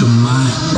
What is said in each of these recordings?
your mind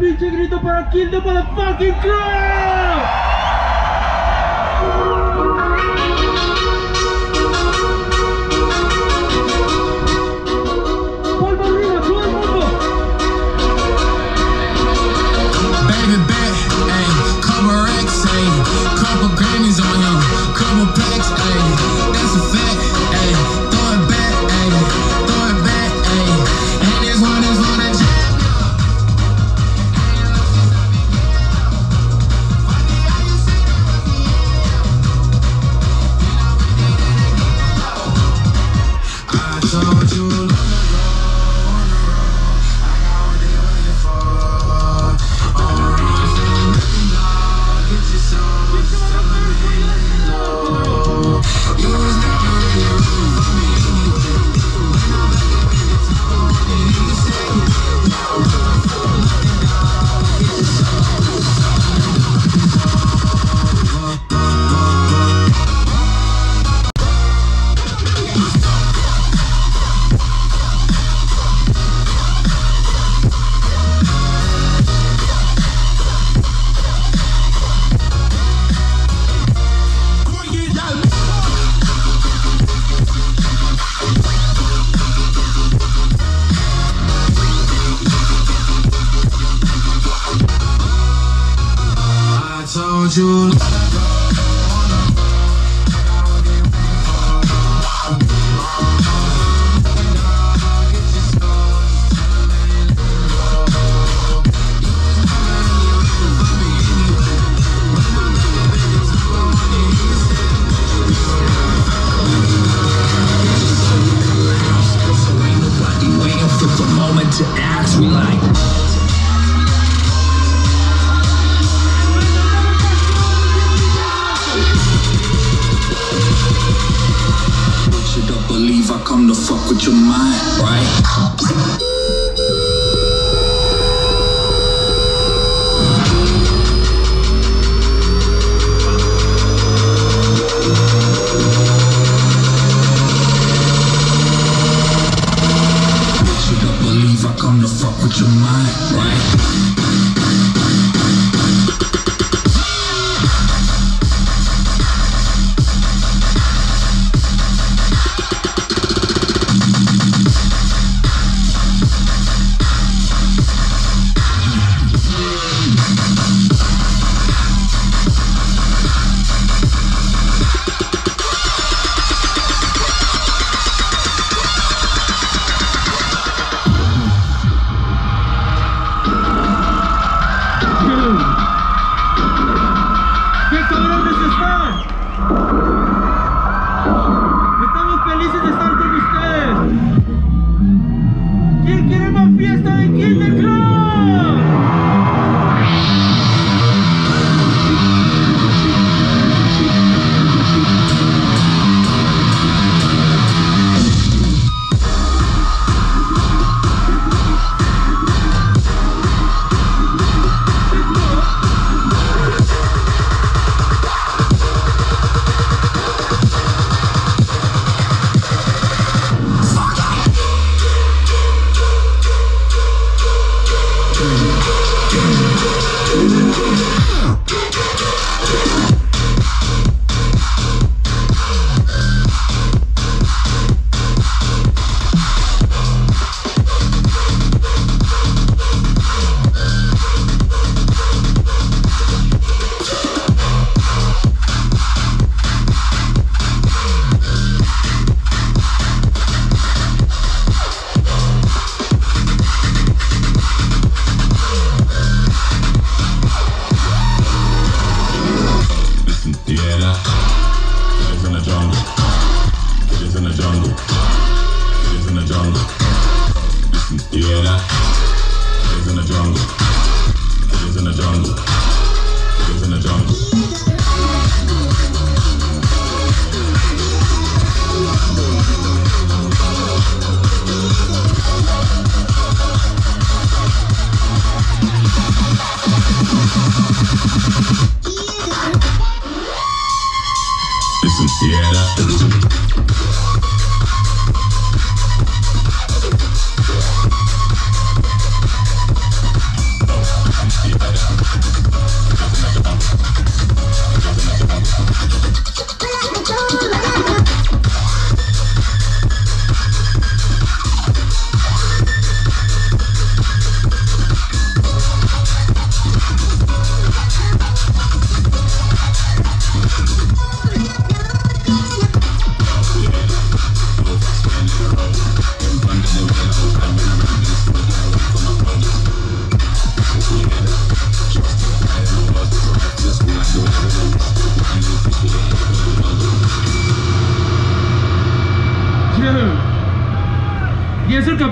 be taking it up kill the motherfucking crowd!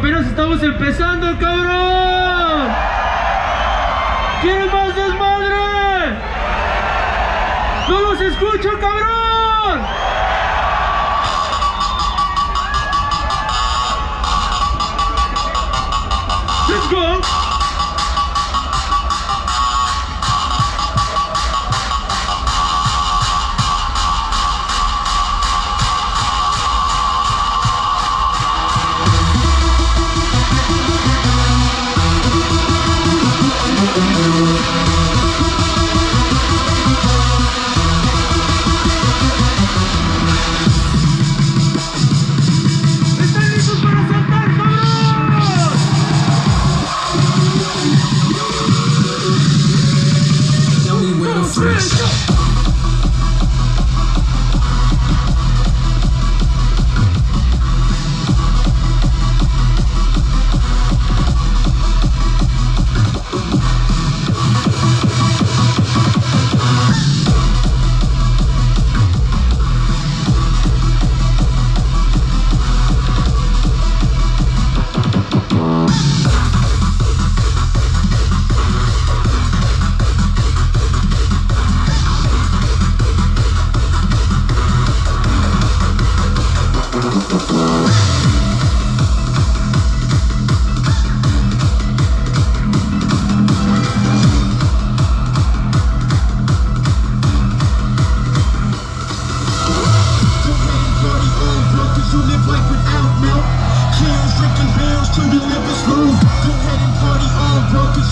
apenas estamos empezando, cabrón. ¿Quieren más desmadre? ¡No los escucho, cabrón! ¡Let's go!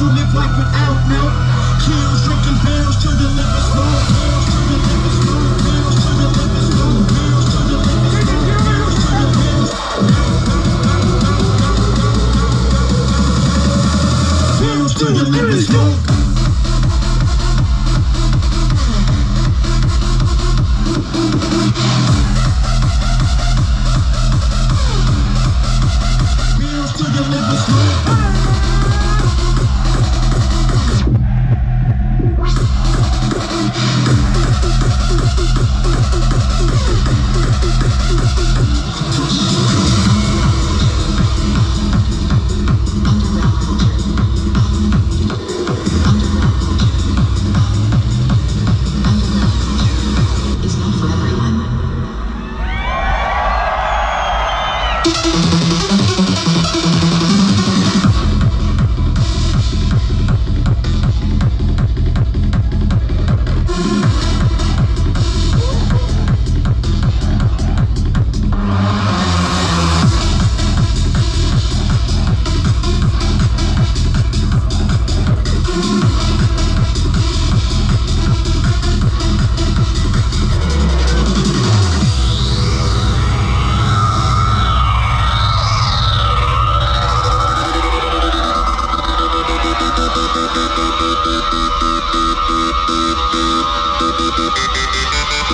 you live life without milk. Kills, drinking barrels till the liver's more pills.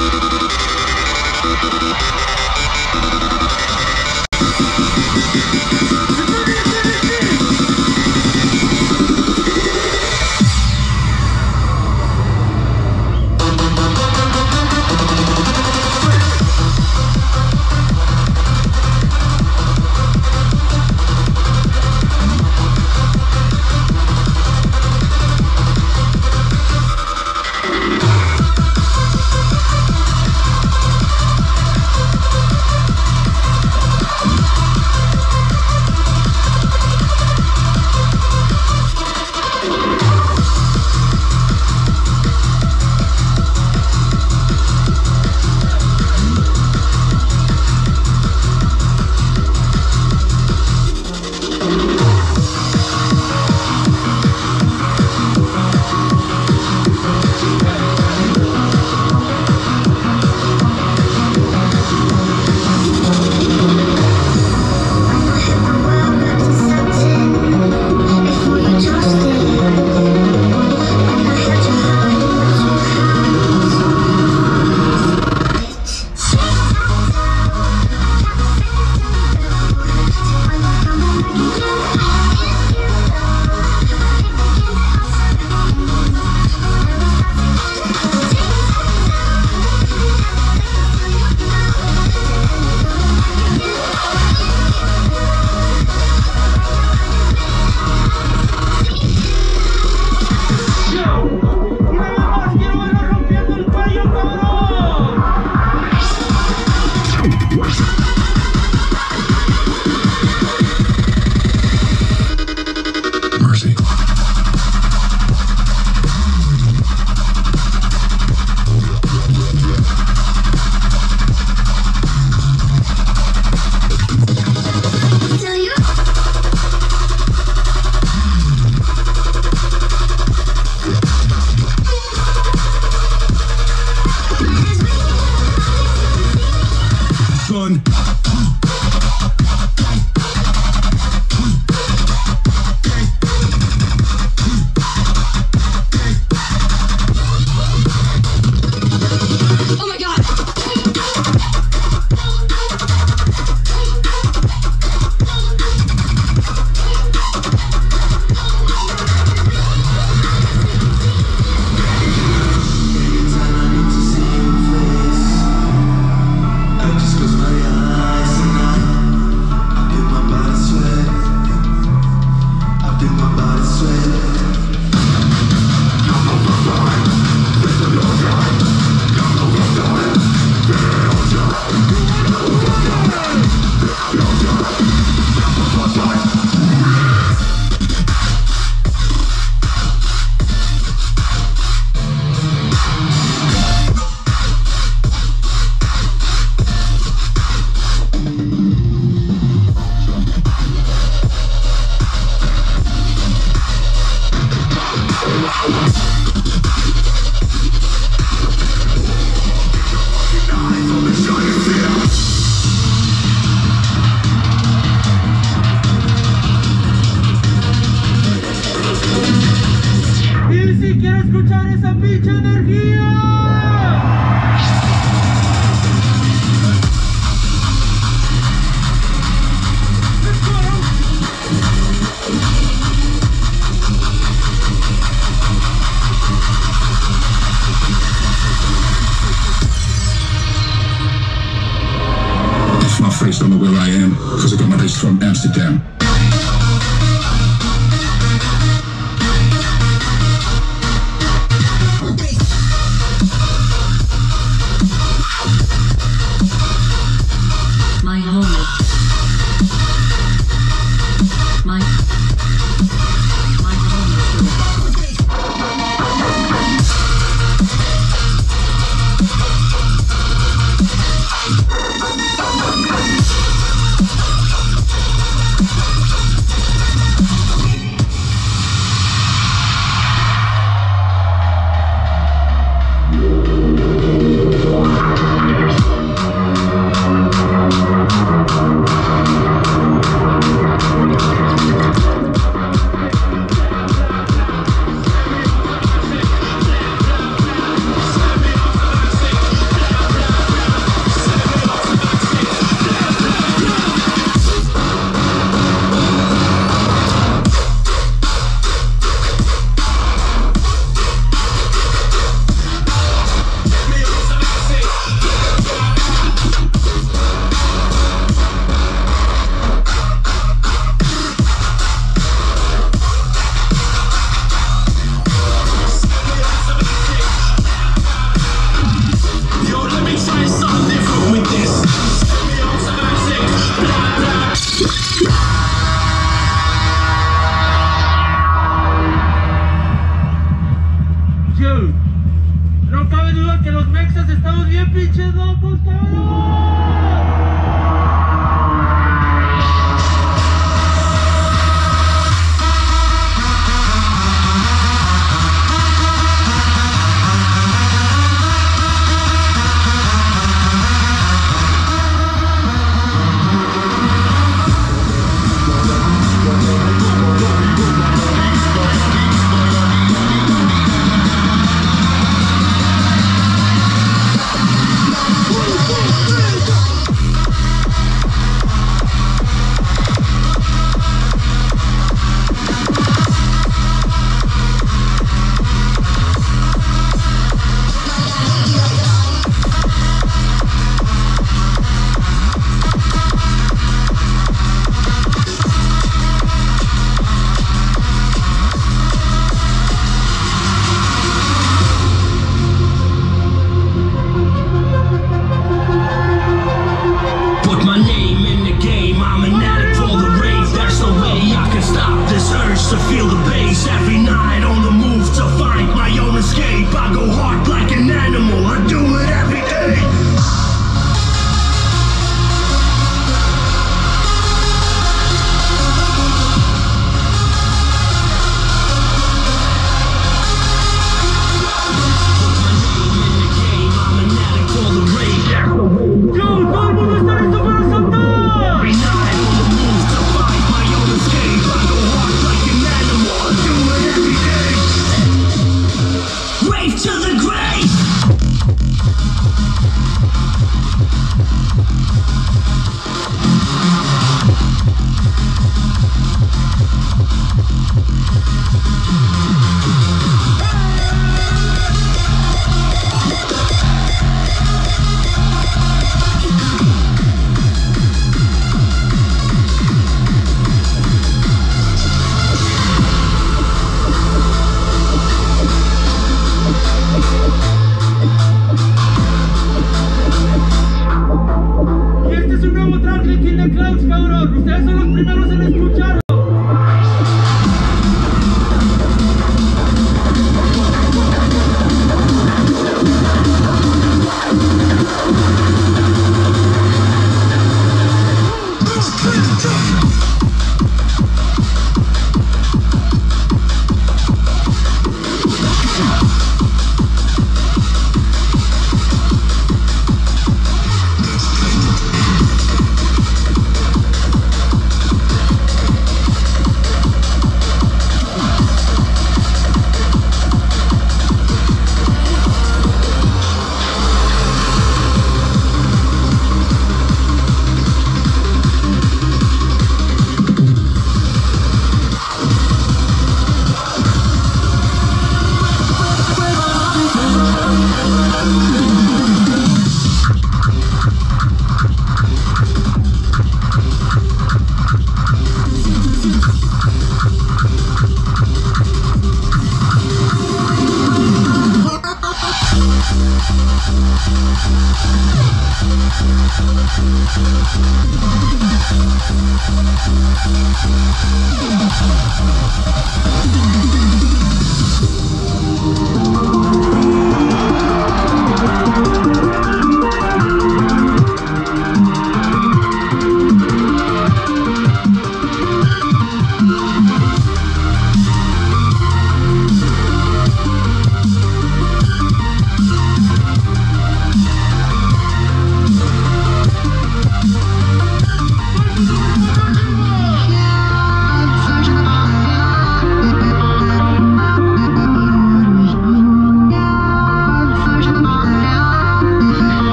you.